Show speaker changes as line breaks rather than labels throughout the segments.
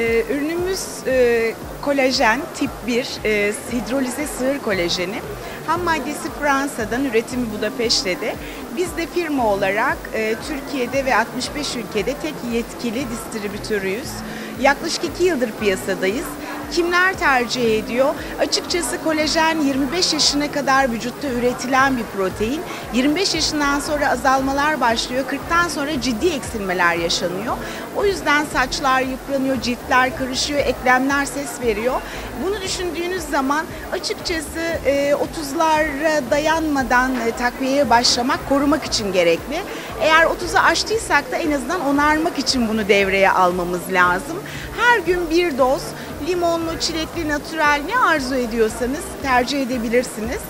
Ee, ürünümüz e, kolajen tip 1 e, hidrolize sığır kolajeni. Ham maddesi Fransa'dan, üretimi Budapeşte'de. Biz de firma olarak e, Türkiye'de ve 65 ülkede tek yetkili distribütörüyüz. Yaklaşık 2 yıldır piyasadayız. Kimler tercih ediyor? Açıkçası kolajen 25 yaşına kadar vücutta üretilen bir protein. 25 yaşından sonra azalmalar başlıyor. 40'tan sonra ciddi eksilmeler yaşanıyor. O yüzden saçlar yıpranıyor, ciltler karışıyor, eklemler ses veriyor. Bunu düşündüğünüz zaman açıkçası e, 30'lara dayanmadan e, takviyeye başlamak korumak için gerekli. Eğer 30'u aştıysak da en azından onarmak için bunu devreye almamız lazım. Her gün bir doz limonlu, çilekli, natürel ne arzu ediyorsanız tercih edebilirsiniz.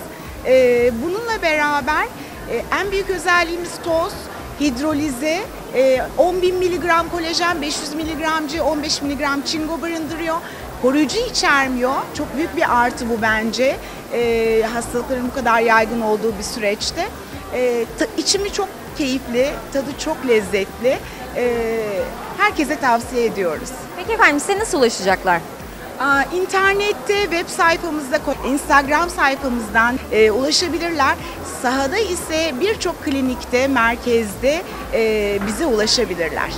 Ee, bununla beraber e, en büyük özelliğimiz toz, hidrolize, e, 10.000 miligram kolajen, 500 miligram C, 15 miligram çinko barındırıyor. Koruyucu içermiyor. Çok büyük bir artı bu bence. E, hastalıkların bu kadar yaygın olduğu bir süreçte. E, içimi çok keyifli, tadı çok lezzetli. E, herkese tavsiye ediyoruz.
Peki efendim size nasıl ulaşacaklar?
İnternette, web sayfamızda, Instagram sayfamızdan e, ulaşabilirler. Sahada ise birçok klinikte, merkezde e, bize ulaşabilirler.